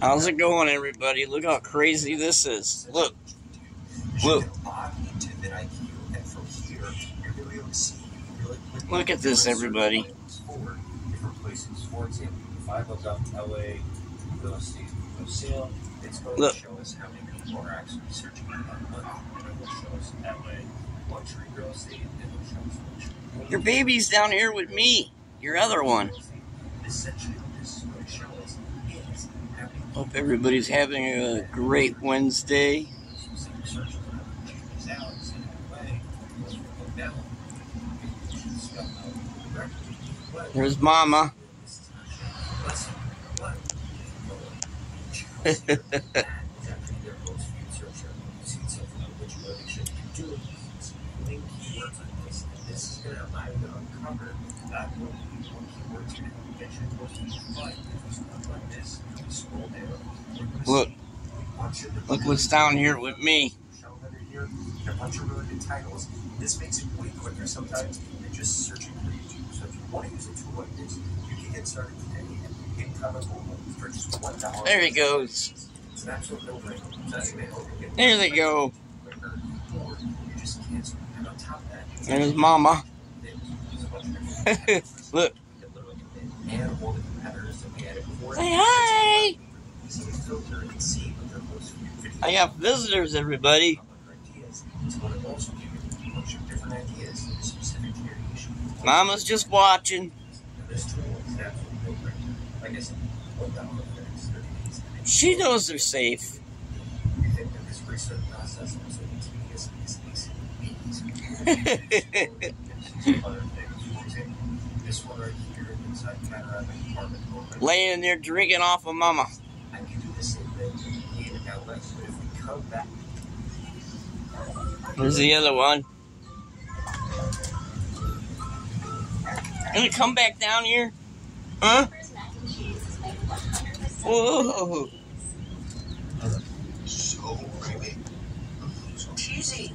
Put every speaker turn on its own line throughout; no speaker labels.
How's it going, everybody? Look how crazy this is. Look. Look. Look at this, everybody. Look. Your baby's down here with me. Your other one. Hope everybody's having a great Wednesday. There's Mama. Look, look what's down here with me.
A bunch of really good titles. This makes it way quicker sometimes than just searching for YouTube. So if you want to use a tool like this, you can get started today and in comic book for just one dollar.
There he goes.
It's an absolute no-brainer. That's gonna you get
There they go.
quicker, or you just can't. And on top of that,
There's Mama.
there's a bunch of different
Look.
that literally can fit and all the competitors that we added before.
Say hi.
So you filter and see what their most videos
I got visitors, everybody.
ideas. So it also give you a bunch of different ideas specific to your issue.
Mama's just watching.
This tool is absolutely no brainer. Like I said, one dollar for the next 30 days. And if
She knows they're safe. Laying there drinking off of Mama.
I can do the same thing in and but if we come back,
There's the other one. Gonna come back down here? Huh? Whoa.
So creamy.
so cheesy.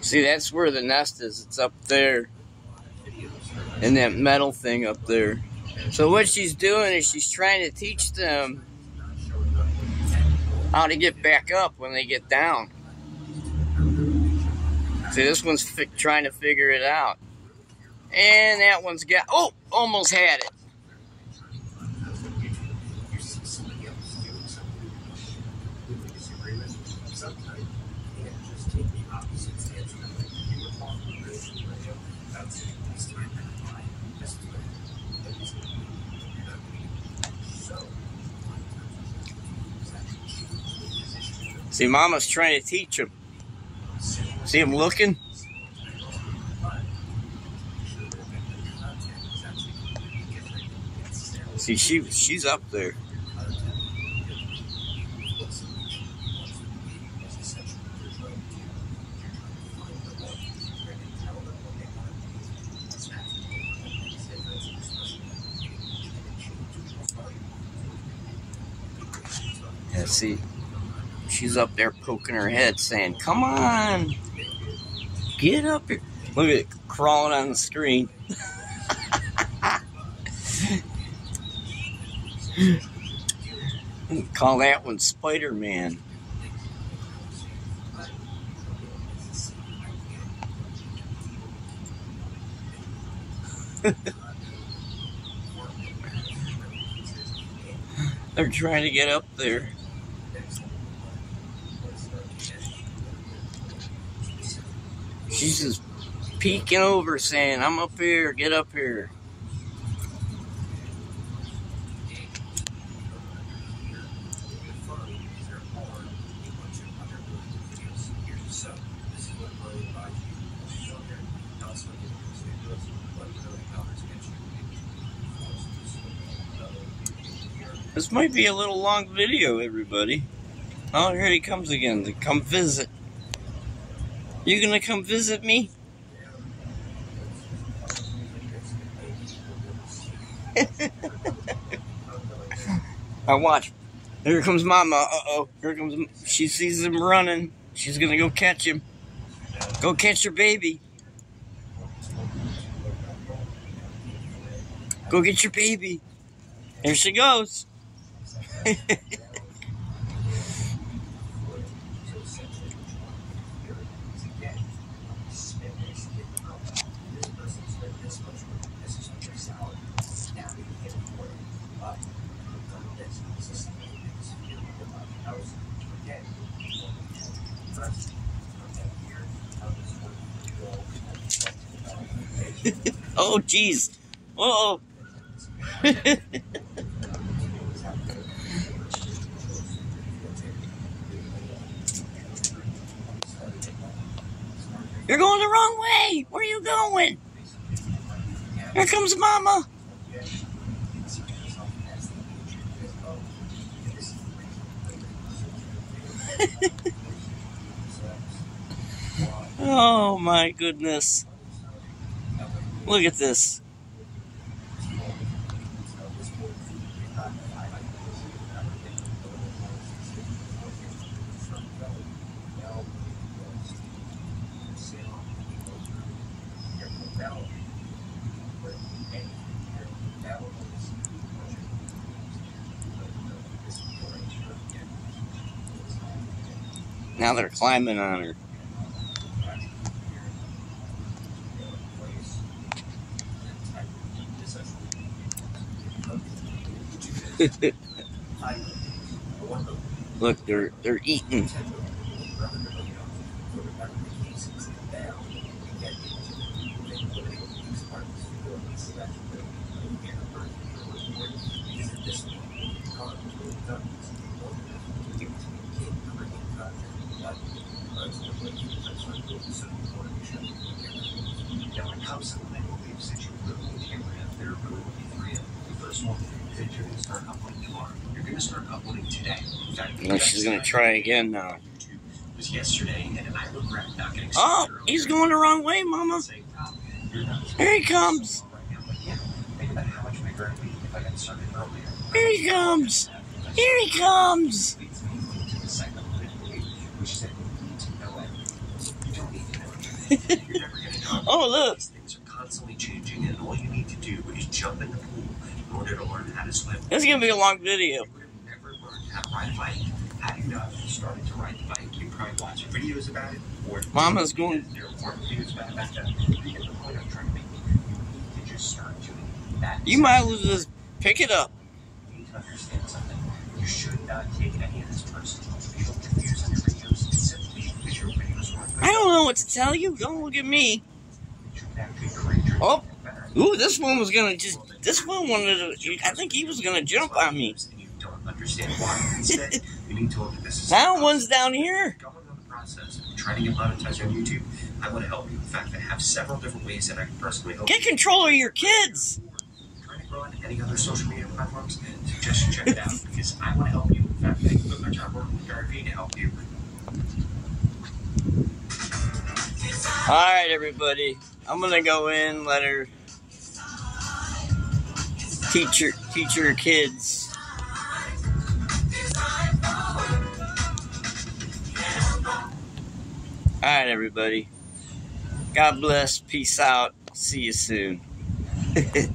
See, that's where the nest is. It's up there in that metal thing up there. So what she's doing is she's trying to teach them how to get back up when they get down. See, this one's trying to figure it out. And that one's got, oh, almost had it.
you see somebody else doing something with disagreement, sometimes you can't just take the opposite stance from them. You were talking about this radio about saying this time and why this is what that is what you're not doing. So, a lot of times it's actually choose the position of
See, Mama's trying to teach him. See him looking? See, she she's up there. Yeah, see, she's up there poking her head, saying, "Come on, get up here!" Look at it crawling on the screen. Call that one Spider Man. They're trying to get up there. She's just peeking over, saying, I'm up here, get up here. This might be a little long video, everybody. Oh, here he comes again to come visit. You gonna come visit me? I watch. Here comes Mama. Uh oh. Here comes. She sees him running. She's gonna go catch him. Go catch your baby. Go get your baby. There she goes. oh, jeez. Oh. You're going the wrong way. Where are you going? Here comes Mama. oh my goodness. Look at this. Now they're climbing on her. Look, they're they're eating.
You're gonna start uploading tomorrow. You're going to start uploading today. In fact,
And she's gonna try again now.
YouTube was yesterday, and I regret not getting
Oh, he's going the wrong way, Mama.
Saying, "Oh, you're not
Here he comes.
right now." But yeah, think about how much bigger it'd be if I got started earlier.
Here he comes. Here he comes.
Leads me to the second point, which is that you need to know it. You don't need to know it. You're never gonna know.
Oh, look.
These things are constantly changing, and all you need to do is jump in the order to learn how to swim.
This is gonna be a long video.
You would have never learned how to ride a bike had you not started to ride the bike. You probably watch videos about it, or
Mama's going-
There videos about it back. You get the point I'm trying to make. You need to just start doing that.
You might as well just pick it up.
You need to understand something. You should not take any of this personal. You don't confuse in your videos simply because your videos weren't.
I don't know what to tell you. Don't look at me.
You should actually create your
Oh. Ooh, this one was gonna just. This one wanted to. I think he was gonna jump on me.
You don't understand why. Instead, you need to look at this
one's down here.
going on the process trying to get monetized on YouTube, I want to help you. In fact, I have several different ways that I can personally help
Get control of your kids.
Trying to grow on any other social media platforms, just check it out because I want to help you. In fact, I put my working with Gary Vee to help you.
All right, everybody. I'm gonna go in, let her teach her, teach her kids. All right, everybody. God bless. Peace out. See you soon.